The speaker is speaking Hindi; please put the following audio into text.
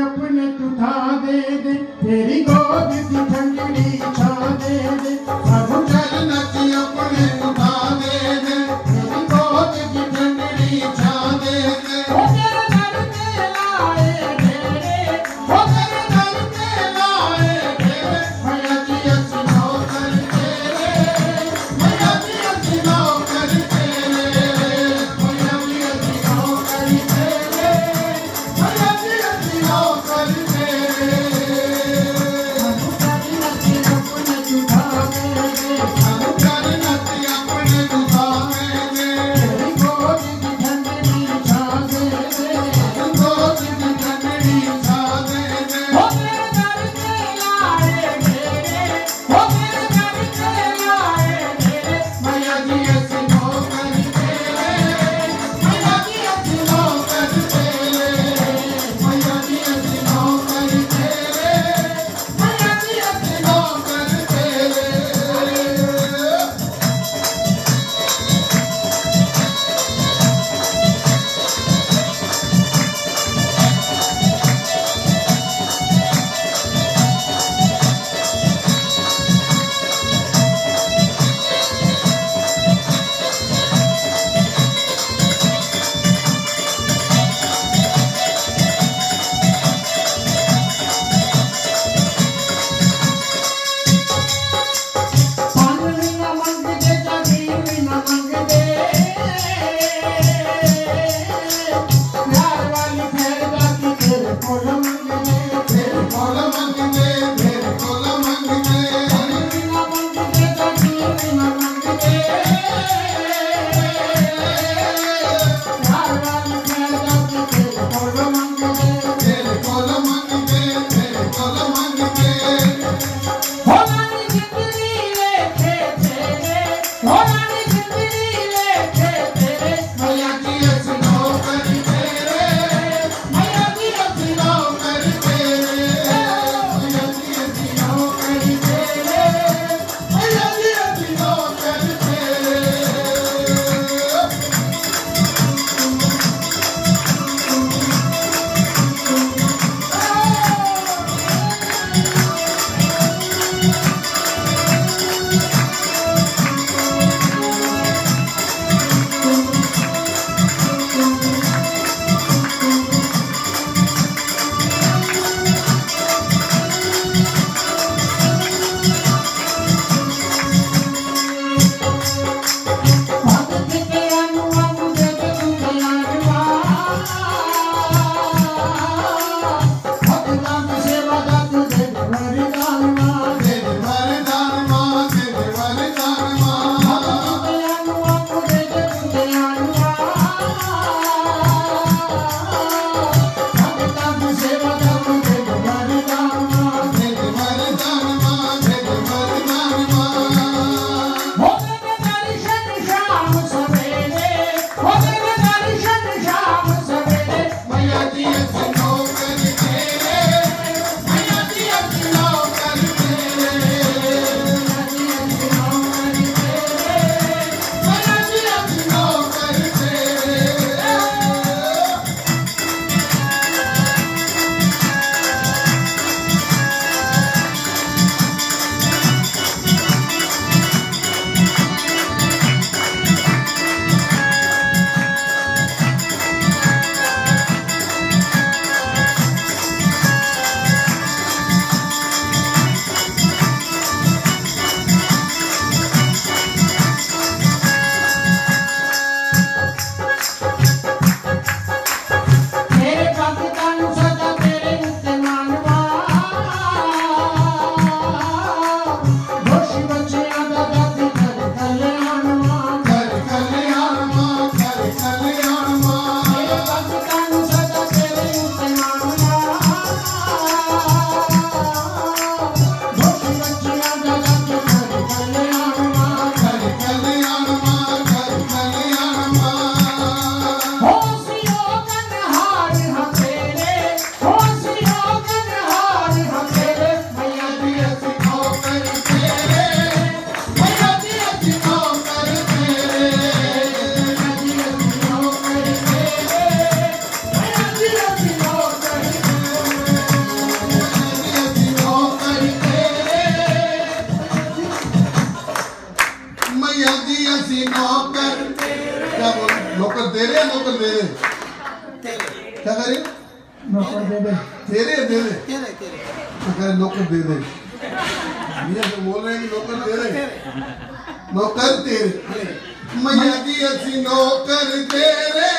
अपने तुझा दे दे, तेरी गोद की ठंडी छा दे दे। सब चल नची अपने तुझा रहे दे। क्या कह नौकर दे दे। तेरे दे दे तो कह रहे नौकर दे दे। भैया तो बोल रहे हैं कि नौकर दे रहे नौकर तेरे मैया जी असी नौकर तेरे